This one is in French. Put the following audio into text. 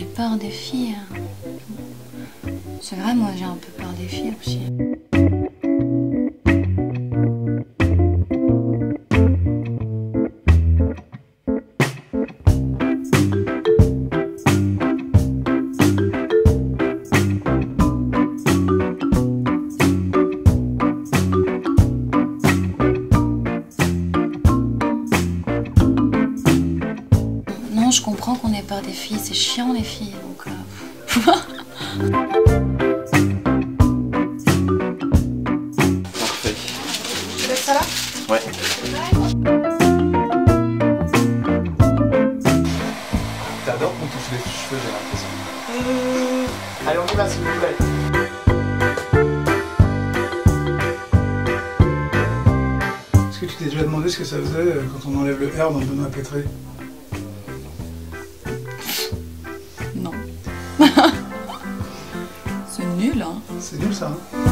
peur des filles. C'est vrai, moi j'ai un peu peur des filles aussi. Je comprends qu'on ait peur des filles, c'est chiant les filles, donc... Parfait. Tu laisses ça là Ouais. T'adores qu'on touche les cheveux, j'ai l'impression. Euh... Allez, on y va s'il vous plaît. Est-ce que tu t'es déjà demandé ce que ça faisait euh, quand on enlève le R dans Benoît Pétré? Non. c'est Obrigado.